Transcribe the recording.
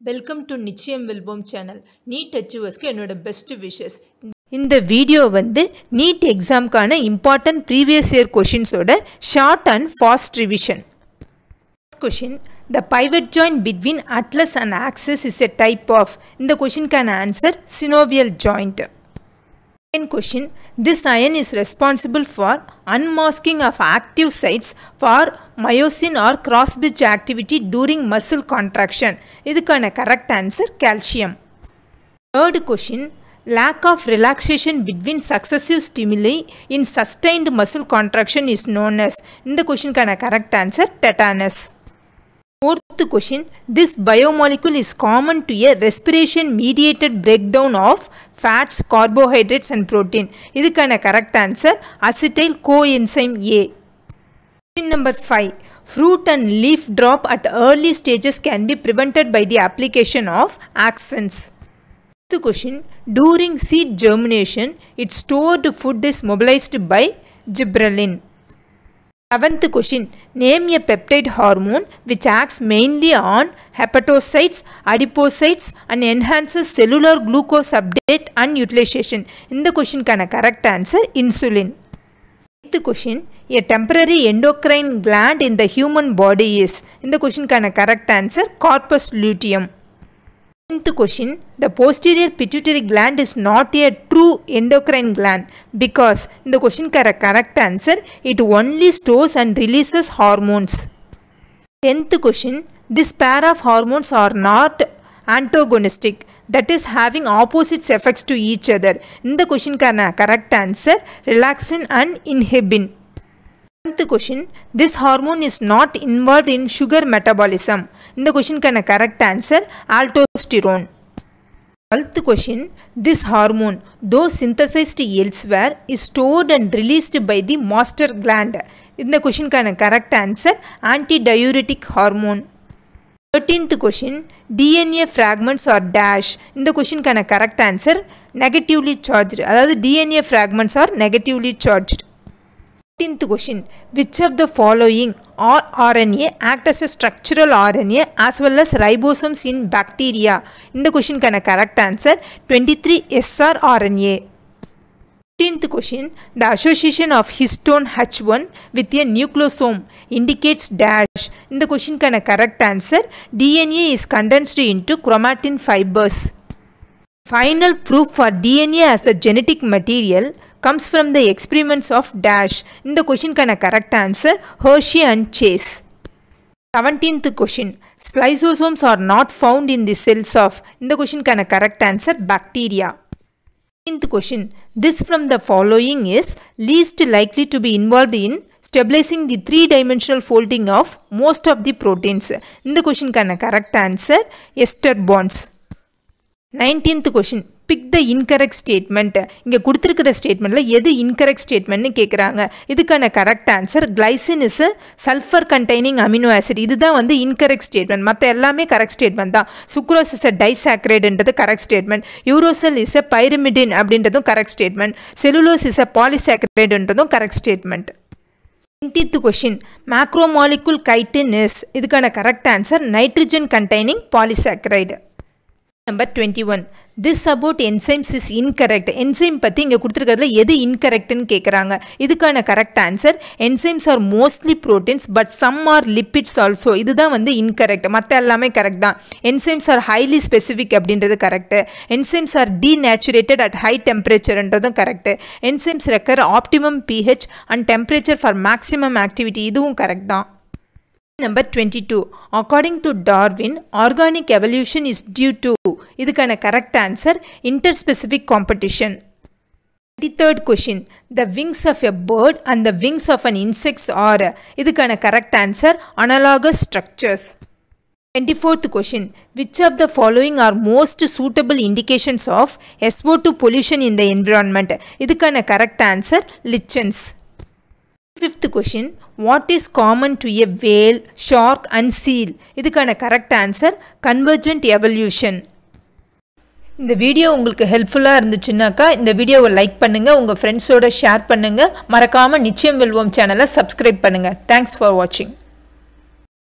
Welcome to நிச்சயம் வெல்வோம் channel NEET அச்சீவர்ஸ்க்கு என்னோட பெஸ்ட் விஷஸ் இந்த வீடியோ வந்து நீட் எக்ஸாம்க்கான important previous year கொஷின்ஸோட short and fast revision question the pivot joint between atlas and axis is a type of இந்த கொஷினுக்கான answer synovial joint Second question This ion is responsible for unmasking of active sites for myosin or cross bridge activity during muscle contraction. இதுக்கான correct answer calcium. Third question Lack of relaxation between successive stimuli in sustained muscle contraction is known as இந்த கொஷினுக்கான correct answer tetanus. Fourth question, this biomolecule is common to a respiration mediated breakdown of fats, carbohydrates and protein. is the correct answer, acetyl coenzyme A. Question number 5, fruit and leaf drop at early stages can be prevented by the application of auxins. Fifth question, during seed germination, its stored food is mobilized by gibberellin. Seventh question Name a peptide hormone which acts mainly on hepatocytes, adipocytes and enhances cellular glucose update and utilization. இந்த கொஷினுக்கான correct answer insulin eighth question a temporary endocrine gland in the human body is இந்த கொஷினுக்கான correct answer corpus luteum. Tenth question The posterior pituitary gland is not a true endocrine gland because in the question correct, correct answer it only stores and releases hormones. Tenth question This pair of hormones are not antagonistic that is having opposite effects to each other. In the question correct answer relaxin and inhibin. Tenth question, this hormone is not involved in sugar metabolism. In the question can a correct answer, aldosterone. Twelfth question, this hormone, though synthesized elsewhere, is stored and released by the master gland. In the question can a correct answer, antidiuretic hormone. 13th question DNA fragments are dash. In the question, can a correct answer negatively charged? Other DNA fragments are negatively charged. Tenth question. Which of the following rRNA act as a structural RNA as well as ribosomes in bacteria? In the question, can a correct answer 23S rRNA 15th question. The association of histone H1 with a nucleosome indicates dash. In the question, can a correct answer DNA is condensed into chromatin fibers. Final proof for DNA as the genetic material comes from the experiments of Dash. இந்த கொஷினுக்கான correct answer ஹர்ஷி and chase seventeenth question ஸ்ப்ளைசோசோம்ஸ் R not found in the cells of இந்த கொஷினுக்கான correct answer bacteria எயின்த் question this from the following is least likely to be involved in stabilising the three dimensional folding of most of the proteins இந்த கொஷினுக்கான correct answer ester bonds nineteenth question Pick the incorrect statement இங்கே கொடுத்துருக்கிற ஸ்டேட்மெண்ட்டில் எது incorrect ஸ்டேட்மெண்ட்னு கேட்குறாங்க இதுக்கான correct answer glycine is sulphur containing amino acid இதுதான் வந்து இன்கரெக்ட் ஸ்டேட்மெண்ட் மற்ற எல்லாமே கரெக்ட் ஸ்டேட்மெண்ட் தான். Sucrose is a டைசாக்ரேடுன்றது correct statement uracil is a pyrimidine அப்படின்றதும் correct statement cellulose is a பாலிசாக்ரேடுன்றதும் correct statement twentieth question macromolecule chitin is இதுக்கான correct answer nitrogen containing polysaccharide number twenty one this about enzymes is incorrect enzyme பற்றி இங்கே கொடுத்துருக்கிறதுல எது இன்கரெக்ட்னு கேட்குறாங்க இதுக்கான correct answer enzymes are mostly proteins but some are lipids also இதுதான் வந்து இன்கரெக்ட் மற்ற எல்லாமே கரெக்ட் தான். என்சைம்ஸ் ஆர் ஹைலி ஸ்பெசிஃபிக் அப்படின்றது correct enzymes are denaturated at high டெம்பரேச்சர்ன்றதும் correct enzymes require optimum pH and temperature for maximum activity இதுவும் correct தான். Number 22. According to Darwin, organic evolution is due to இதுக்கான correct answer interspecific competition. 23rd question. The wings of a bird and the wings of an insect are இதுக்கான correct answer analogous structures. 24th question. Which of the following are most suitable indications of SO2 pollution in the environment? இதுக்கான correct answer lichens. Fifth question what is common to a whale shark and seal இதுக்கான correct answer convergent evolution இந்த video உங்களுக்கு ஹெல்ப்ஃபுல்லாக இருந்துச்சுன்னாக்கா இந்த வீடியோவை like பண்ணுங்கள் உங்கள் ஃப்ரெண்ட்ஸோட ஷேர் பண்ணுங்கள் மறக்காமல் நிச்சயம் வெல்வோம் சேனலை சப்ஸ்கிரைப் பண்ணுங்கள் தேங்க்ஸ் ஃபார் வாட்சிங்